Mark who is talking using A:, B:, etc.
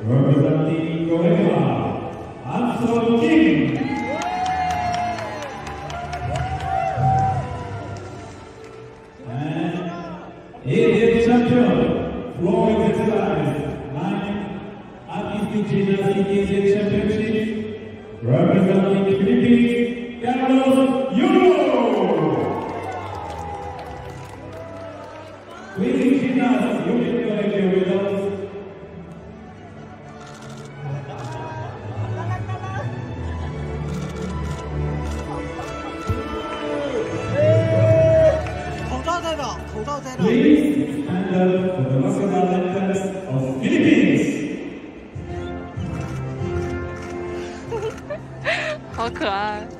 A: Representing Goela, Ansel King. and Indian champion, Floyd Gonzalez, nine Atlantic Junior Indian Championship, representing Philippines. Please stand up for the national anthems of Philippines.
B: 好可爱。